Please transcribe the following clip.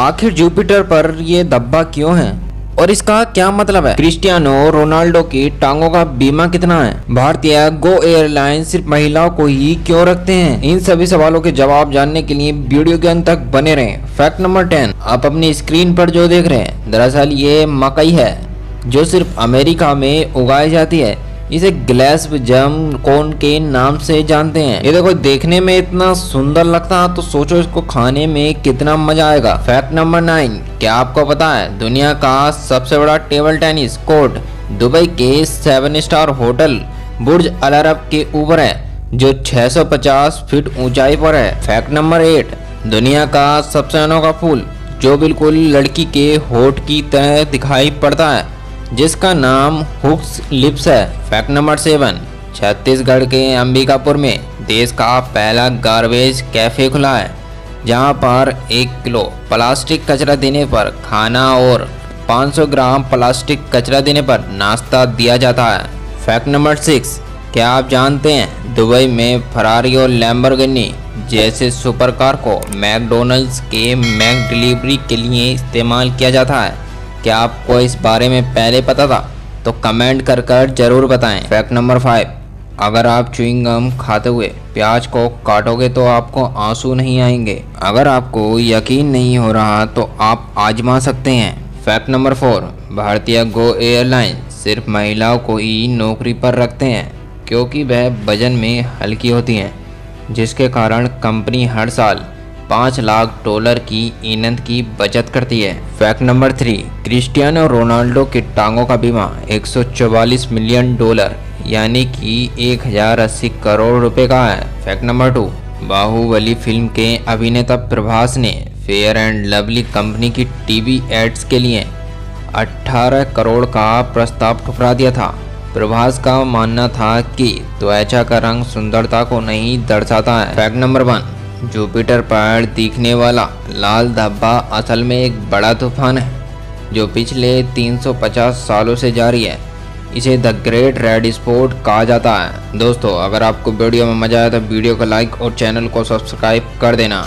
आखिर जुपिटर पर ये धब्बा क्यों है? और इसका क्या मतलब है? क्रिस्टियानो रोनाल्डो की टांगों का बीमा कितना है? भारतीय गो एयरलाइन सिर्फ़ महिलाओं को ही क्यों रखते हैं? इन सभी सवालों के जवाब जानने के लिए वीडियो के अंत तक बने रहें। फैक्ट नंबर टेन आप अपनी स्क्रीन पर जो देख रहे हैं, दरअसल ये मकई है, जो सिर्फ़ अमेरिका में उगाई जाती है। इसे ग्लास जम कौन के नाम से जानते हैं। ये देखो, देखने में इतना सुंदर लगता है तो सोचो इसको खाने में कितना मज़ा आएगा। फैक्ट नंबर नाइन क्या आपको पता है? दुनिया का सबसे बड़ा टेबल टेनिस कोर्ट दुबई के seven star hotel Burj Al Arab के ऊपर है, जो 650 फीट ऊंचाई पर है। फैक्ट नंबर एट दुनिया का सबसे अनोखा फूल, जो बिल्कुल लड़की के होठ की तरह दिखाई पड़ता है। जिसका नाम हुक्स लिप्स है। फैक्ट नंबर सेवन, छत्तीसगढ़ के अंबिकापुर में देश का पहला गार्बेज कैफ़े खुला है, जहाँ पर एक किलो प्लास्टिक कचरा देने पर खाना और 500 ग्राम प्लास्टिक कचरा देने पर नाश्ता दिया जाता है। फैक्ट नंबर सिक्स, क्या आप जानते हैं दुबई में फरारी और लैम्बरगनी जैसे सुपर कार को मैकडोनल्ड्स के मैक डिलीवरी के लिए इस्तेमाल किया जाता है? क्या आपको इस बारे में पहले पता था? तो कमेंट कर कर ज़रूर बताएँ। Fact number five. अगर आप च्युइंगम खाते हुए प्याज को काटोगे तो आपको आँसू नहीं आएँगे। अगर आपको यकीन नहीं हो रहा तो आप आजमा सकते हैं। Fact number four. भारतीय गो एयरलाइन सिर्फ़ महिलाओं को ही नौकरी पर रखते हैं, क्योंकि वह वज़न में हल्की होती हैं, जिसके कारण कंपनी हर साल पाँच लाख डॉलर की ईंधन की बचत करती है। Fact number three, Cristiano Ronaldo के टांगों का बीमा 144 मिलियन डॉलर, यानी कि एक हज़ार अस्सी करोड़ रुपए का है। Fact number two, Baahubali film के अभिनेता प्रभास ने फेयर एंड लवली कंपनी की टीवी एड्स के लिए 18 करोड़ का प्रस्ताव ठुकरा दिया था। प्रभास का मानना था कि त्वचा का रंग सुंदरता को नहीं दर्शाता है। फैक्ट नंबर वन जुपिटर पर दिखने वाला लाल धब्बा असल में एक बड़ा तूफ़ान है, जो पिछले 350 सालों से जारी है। इसे द ग्रेट रेड स्पोर्ट कहा जाता है। दोस्तों, अगर आपको वीडियो में मज़ा आया तो वीडियो को लाइक और चैनल को सब्सक्राइब कर देना।